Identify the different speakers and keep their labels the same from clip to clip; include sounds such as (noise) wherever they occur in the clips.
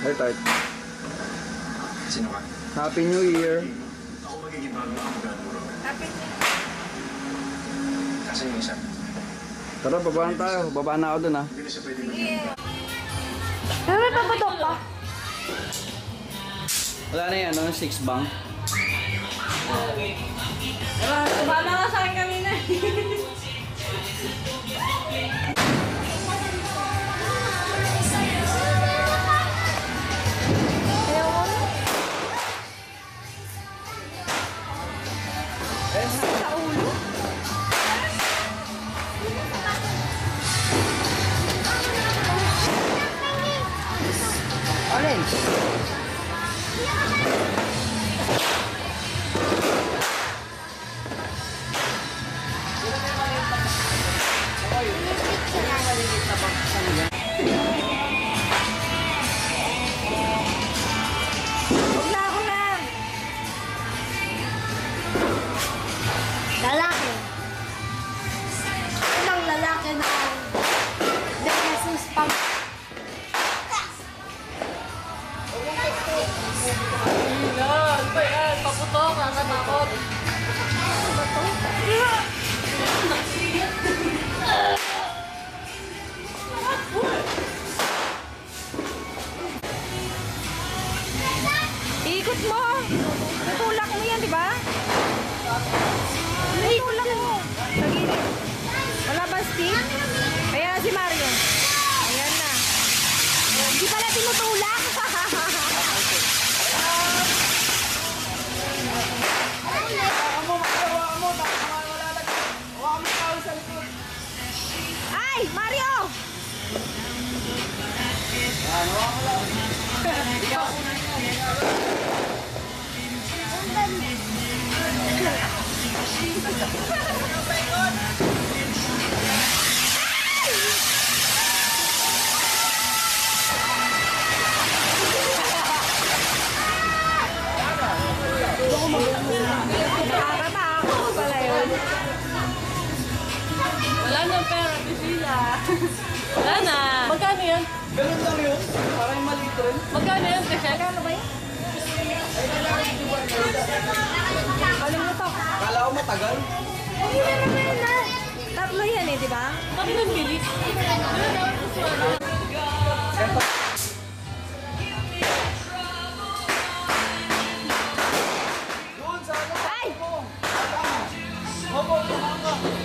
Speaker 1: Heart, heart.
Speaker 2: Sino ka?
Speaker 1: Happy New Year.
Speaker 2: Ako magiging bago ang magano mo. Kasi yung isa,
Speaker 1: Tara, baba na tayo. Baba na ako dun ah.
Speaker 2: hindi na siya pwede maging
Speaker 3: Pero may papatok pa.
Speaker 1: Wala na yan, ano? Six bang.
Speaker 3: Sumama ka sa akin kanina. (laughs) Ikot mo! Yan, di ba? Tutulak mo. Sa gilid. Wala ba stick? Ayan na si Mario. Ayan na. Hindi pala tinutulak. Ay, Mario! Nakakatakot
Speaker 4: Wala na pera, Priscilla. Wala na. Magkano yan?
Speaker 1: Ganun lang yun. Parang maliit rin.
Speaker 4: Magkano yan, Priscilla?
Speaker 3: Ano ba yun? Kalimutan ko. Na. Tatlo yan eh, di ba?
Speaker 4: Bakit ang bilis?
Speaker 3: Ay! Hindi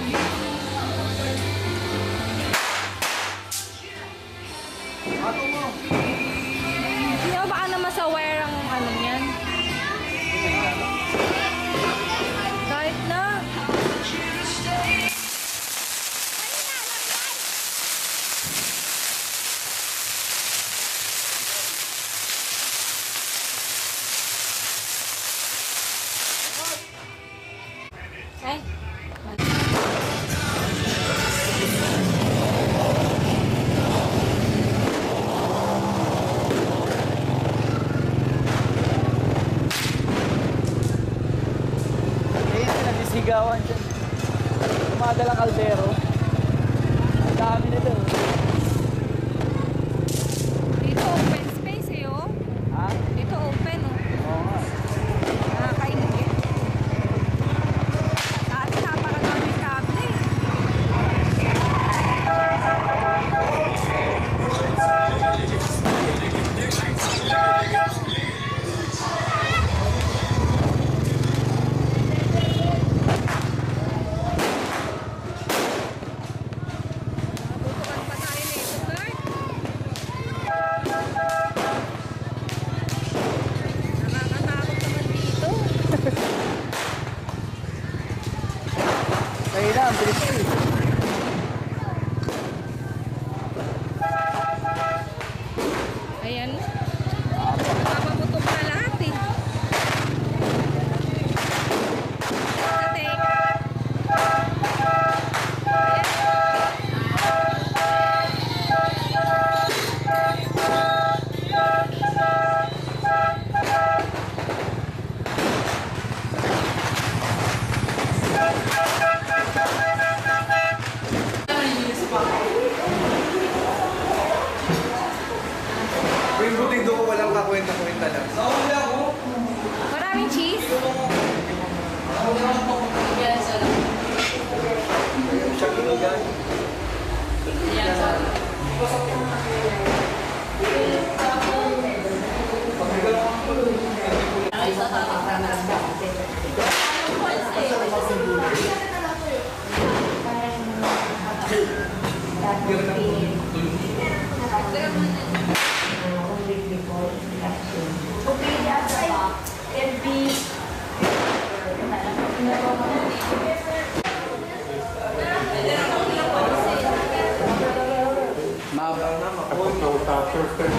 Speaker 4: Dr. Fenton.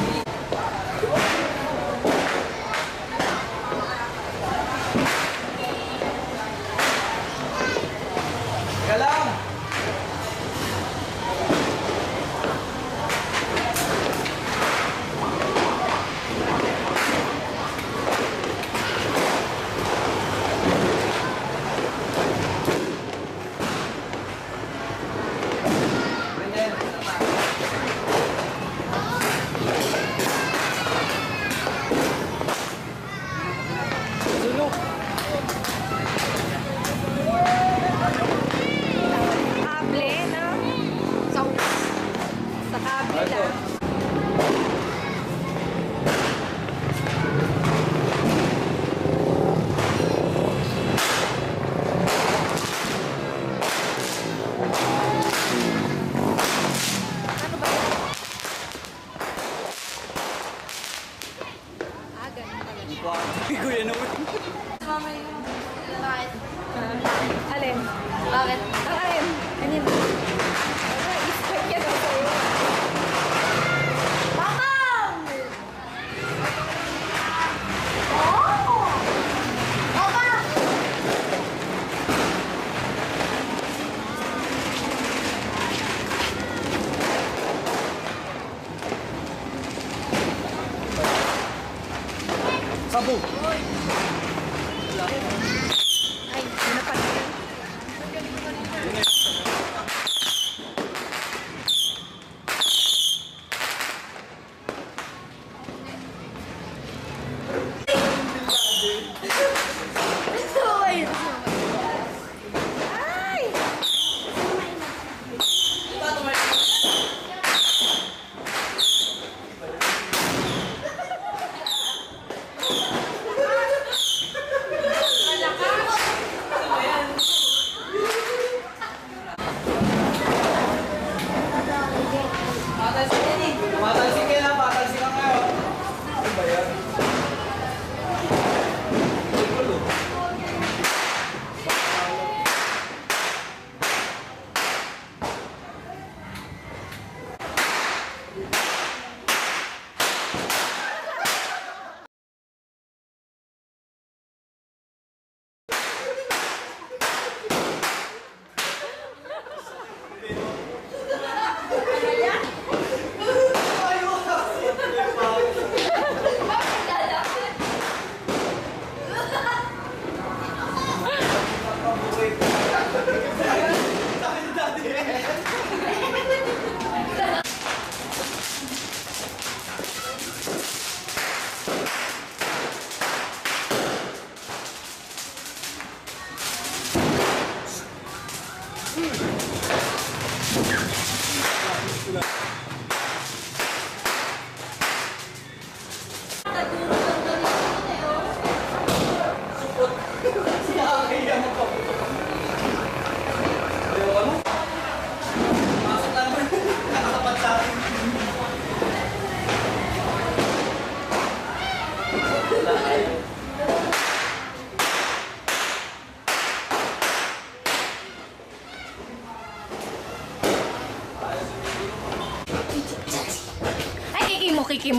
Speaker 4: Они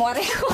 Speaker 4: muere.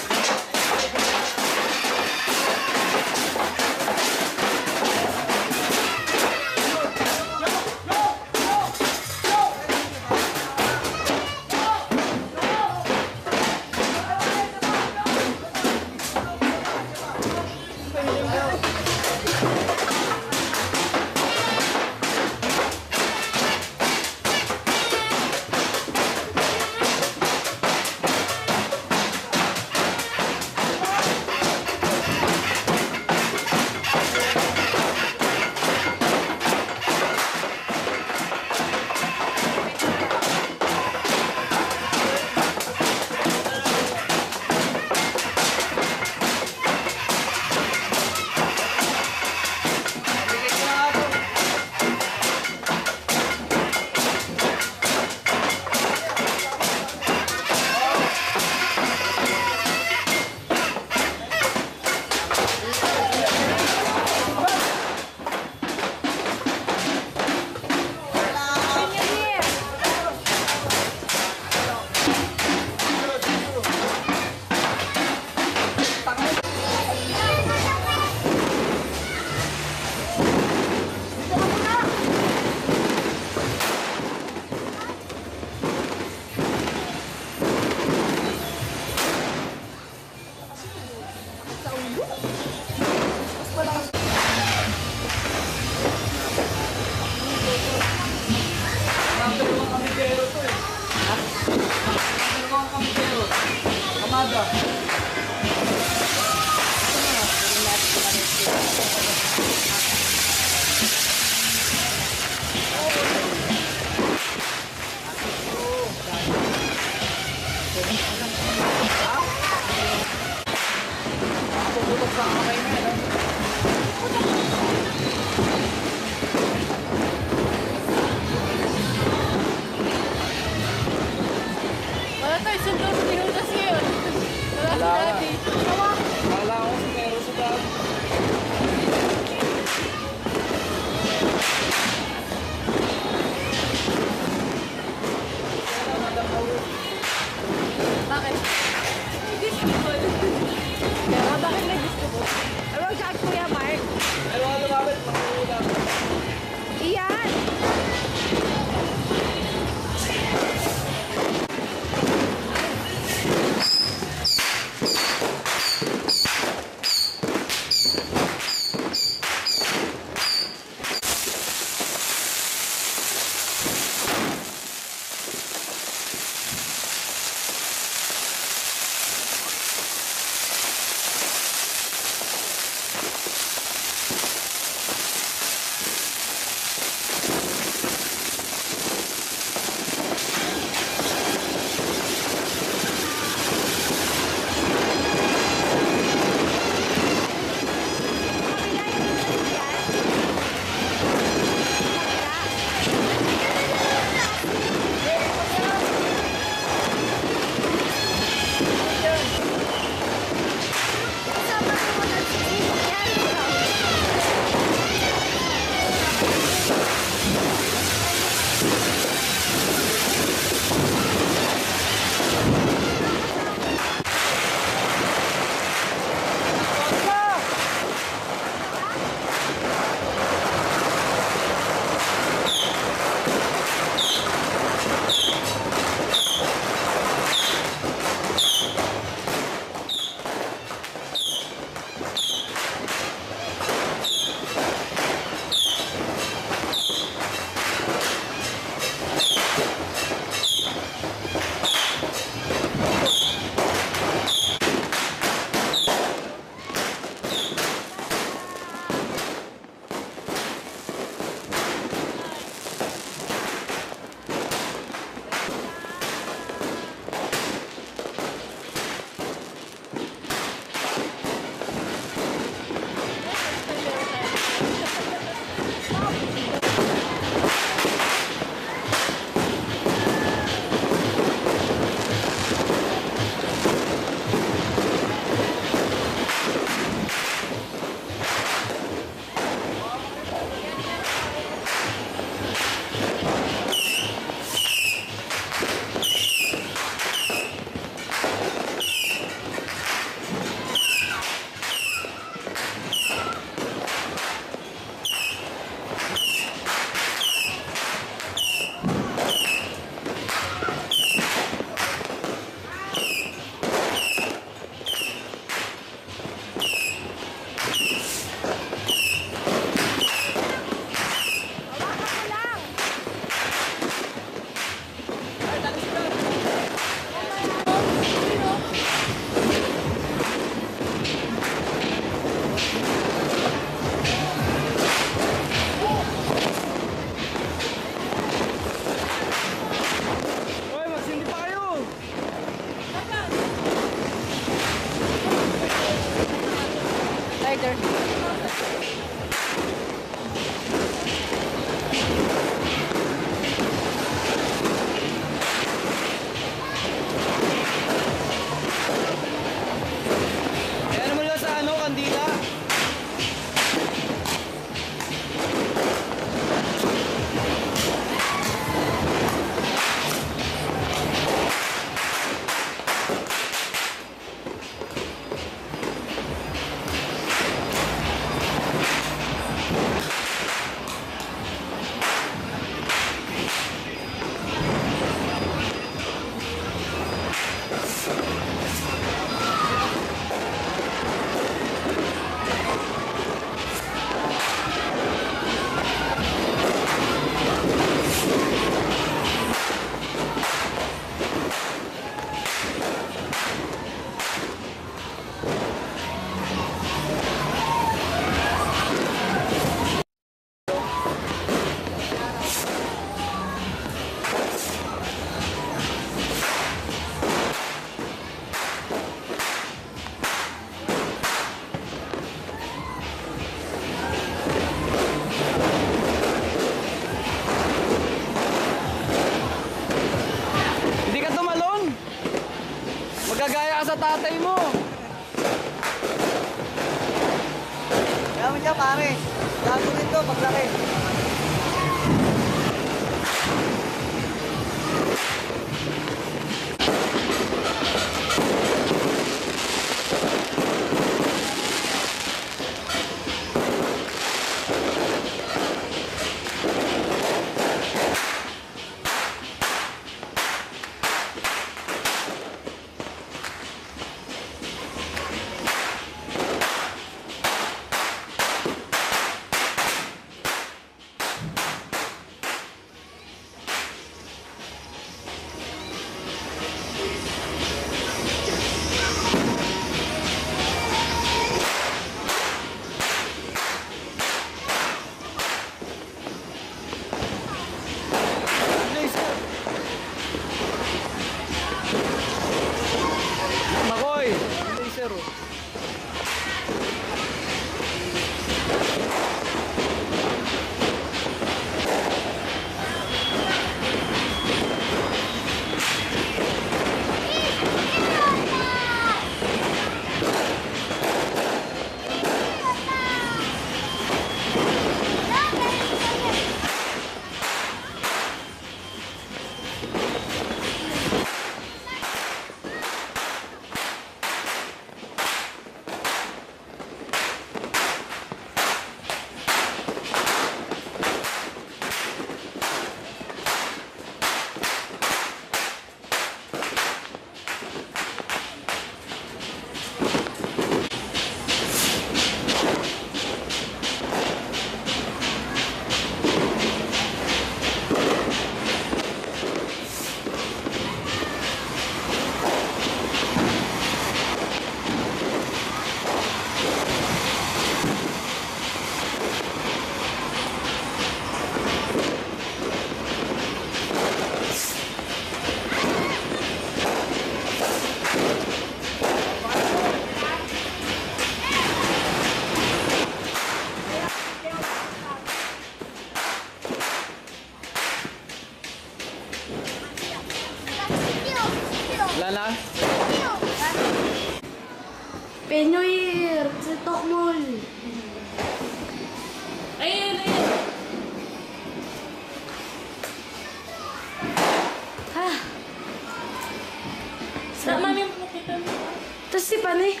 Speaker 5: Tapos si Panay.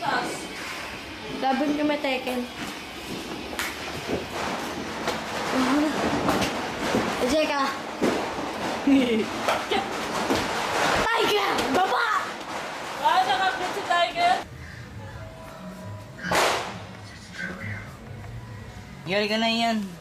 Speaker 4: Taas.
Speaker 5: Laban may Tekken. Ano na? Jeka. (laughs) Tiger! Baba!
Speaker 4: Ah, nakakit si Tiger.
Speaker 1: Yari ka na yan.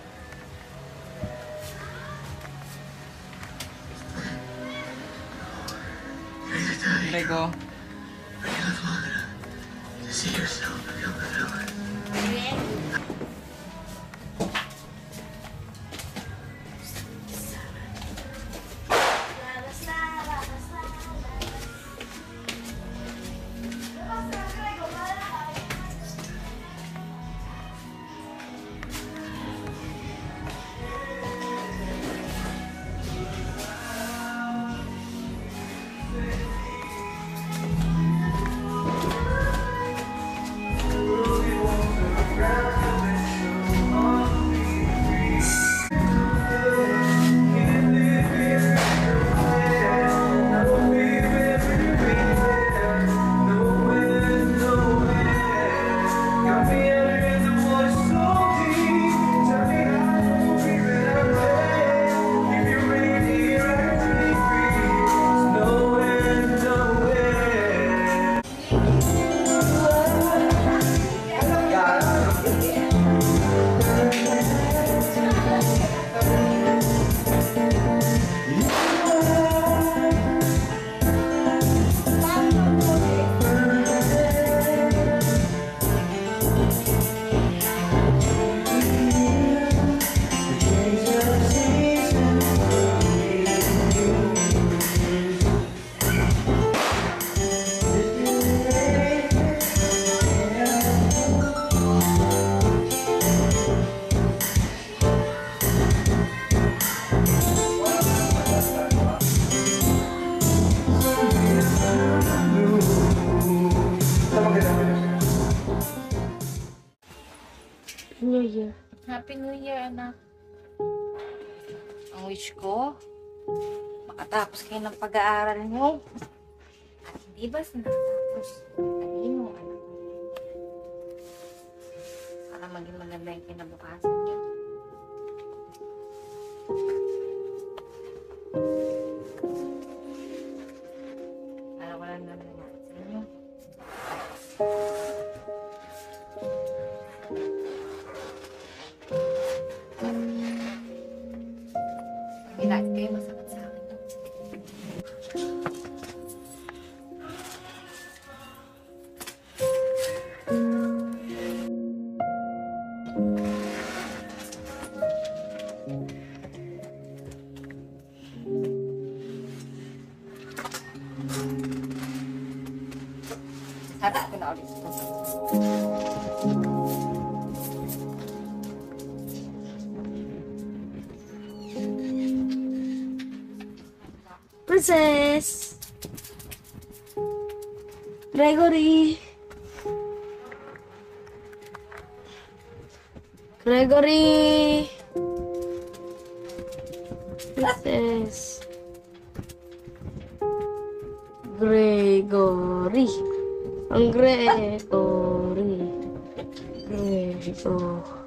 Speaker 3: Happy New Year, anak. Ang wish ko, makatapos kayo ng pag-aaral nyo. At hindi ba sinatapos talino, anak? Para maging maganda yung kinabukasan nyo. Para wala naman natin. Pag kayo, masakit sa akin.
Speaker 5: Gregory! Gregory! Princess! Gregory! Gregory! Gregory!